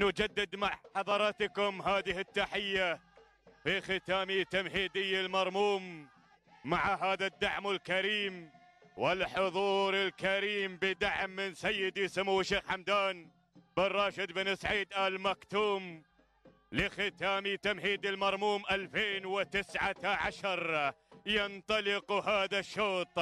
نجدد مع حضراتكم هذه التحية في ختام تمهيدي المرموم مع هذا الدعم الكريم والحضور الكريم بدعم من سيدي سمو الشيخ حمدان بن راشد بن سعيد آل مكتوم لختام تمهيد المرموم 2019 ينطلق هذا الشوط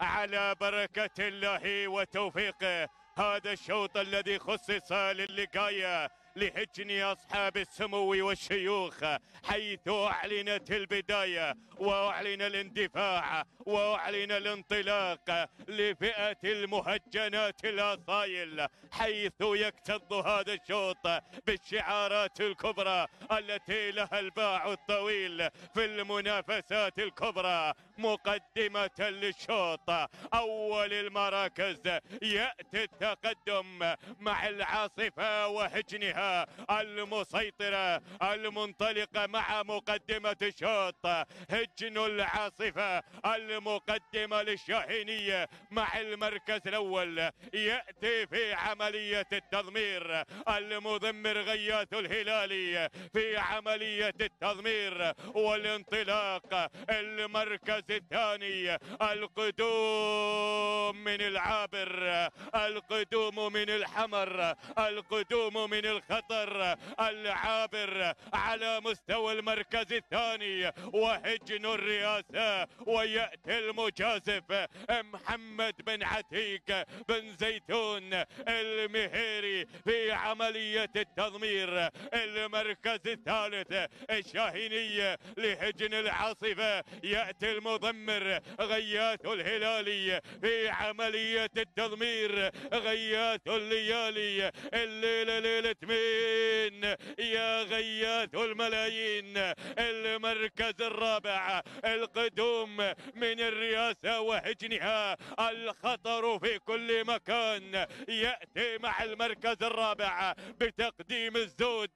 على بركة الله وتوفيقه. هذا الشوط الذي خصص للقاية لحجن أصحاب السمو والشيوخ حيث أعلنت البداية وأعلن الاندفاع وأعلن الانطلاق لفئة المهجنات الأصايل حيث يكتظ هذا الشوط بالشعارات الكبرى التي لها الباع الطويل في المنافسات الكبرى مقدمة للشوط أول المراكز يأتي التقدم مع العاصفة وهجنها المسيطرة المنطلقة مع مقدمة الشوط هجن العاصفة المقدمة للشاهينية مع المركز الأول. يأتي في عملية التضمير المضمر غياث الهلالي في عملية التضمير والانطلاق المركز الثاني. القدوم من العابر القدوم من الحمر القدوم من الخطر العابر على مستوى المركز الثاني وهجن الرئاسة ويأتي المجازف محمد بن عتيق بن زيتون المهيري في عملية التضمير. المركز الثالث الشاهينية لهجن العاصفة يأتي المضمر غياث الهلالي في عملية التضمير. غياث الليالي الليلة ليلة مين يا غياث الملايين المركز الرابع القدوم من الرئاسة وهجنها الخطر في كل مكان يأتي مع المركز الرابع بتقديم الزود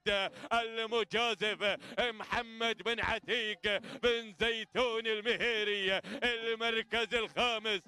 المجازف محمد بن عتيق بن زيتون المهيري المركز الخامس.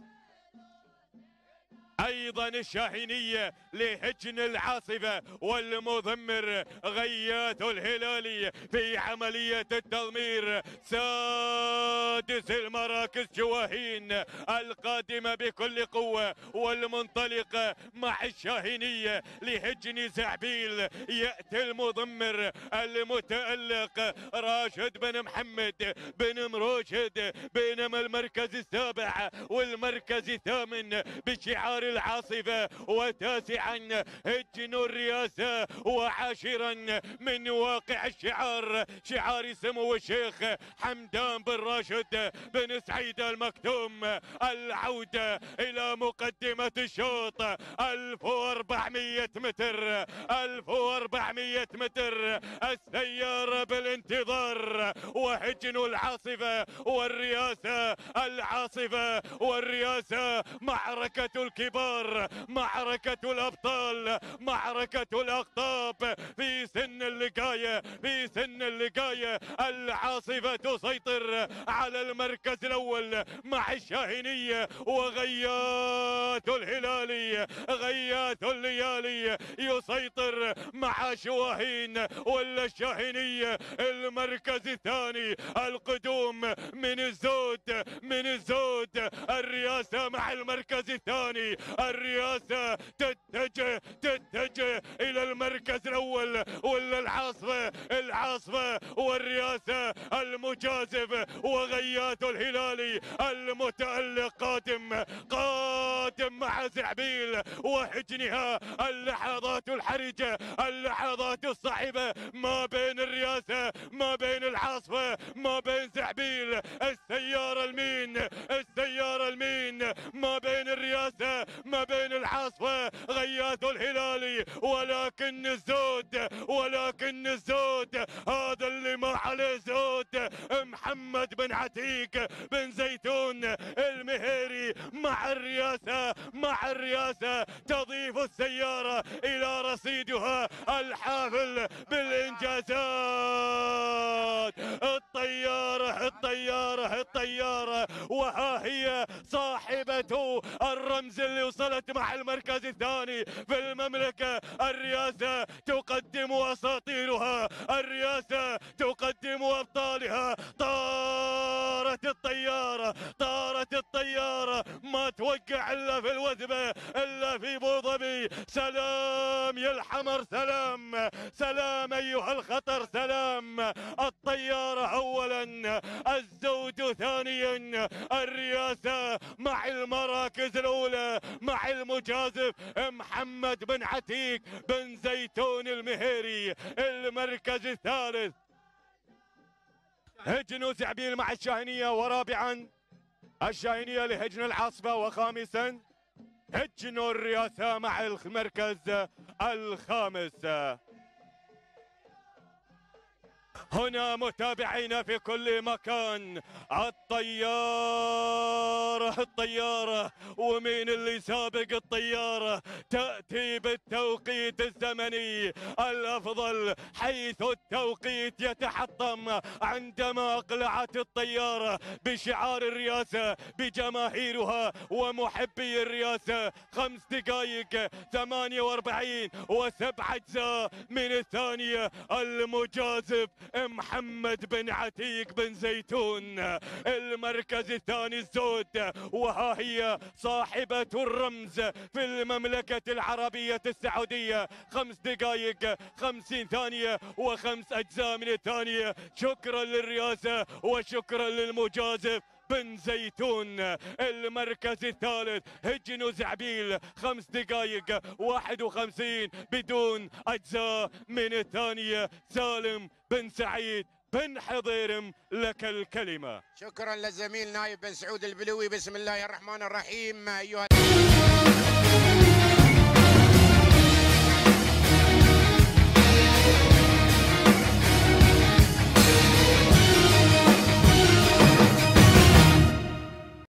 أيضا الشاهينيه لهجن العاصفة والمضمر غياث الهلالي في عملية التضمير. سادس المراكز شواهين القادمة بكل قوة والمنطلقه مع الشاهينيه لهجن زعبيل يأتي المضمر المتألق راشد بن محمد بن مروشد بينما المركز السابع والمركز الثامن بشعار العاصفة وتاسعا هجن الرئاسة وعاشرا. من واقع الشعار شعار سمو الشيخ حمدان بن راشد بن سعيد المكتوم. العودة إلى مقدمة الشوط 1400 متر 1400 متر. السيارة بالانتظار وهجن العاصفة والرئاسة العاصفة والرئاسة معركة الكبار. معركة الأبطال معركة الأقطاب في سن اللقاية في سن اللقاية العاصفة تسيطر على المركز الأول مع الشاهينية وغياث الهلالي. غياث الليالي يسيطر مع شواهين ولا الشاهينية. المركز الثاني القدوم من الزود من الزود. الرئاسة مع المركز الثاني الرئاسة تتجه تتجه إلى المركز الأول ولا العاصفة؟ العاصفة والرئاسة المجازف وغياث الهلالي المتألق قادم قادم مع زعبيل وحجنها اللحظات الحرجة اللحظات الصعبة. ما بين الرئاسة ما بين العاصفة ما بين زعبيل السيارة المين السيارة المين. ما بين الرئاسة ما بين العاصفة غياث الهلالي ولكن الزود ولكن الزود هذا اللي ما عليه زود. محمد بن عتيق بن زيتون المهيري مع الرياسة مع الرياسة تضيف السيارة إلى رصيدها الحافل بالإنجازات. الطيارة الطيارة الطيارة وها هي صاحبة الرمز اللي وصلت مع المركز الثاني في المملكة الرياسة تقدم أساطيرها الرياسة تقدم أبطالها. طارت الطيارة طارت الطيارة. ما توقع إلا في الوثبة إلا في ابو ظبي سلام يا الحمر سلام سلام أيها الخطر سلام. الطيارة اولا الزود ثانيا الرياسة مع المراكز الأولى مع المجازف محمد بن عتيق بن زيتون المهيري المركز الثالث. هجن وزعبيل مع الشاهنيه ورابعا. الشاهنيه لهجن العاصفة وخامسا. هجنوا الرئاسة مع المركز الخامس. هنا متابعينا في كل مكان. الطيارة الطيارة ومين اللي سابق الطيارة؟ تأتي بالتوقيت الزمني الأفضل حيث التوقيت يتحطم عندما أقلعت الطيارة بشعار الرئاسة بجماهيرها ومحبي الرئاسة. خمس دقائق ثمانية وأربعين وسبع أجزاء من الثانية المجازف. محمد بن عتيق بن زيتون المركز الثاني الزود وها هي صاحبة الرمز في المملكة العربية السعودية. خمس دقائق خمسين ثانية وخمس أجزاء من الثانية. شكرا للرئاسة وشكرا للمجازف. بن زيتون. المركز الثالث هجن وزعبيل خمس دقائق واحد وخمسين بدون أجزاء. من الثانية سالم بن سعيد بن حضيرم لك الكلمة. شكرا للزميل نايف بن سعود البلوي. بسم الله الرحمن الرحيم. أيها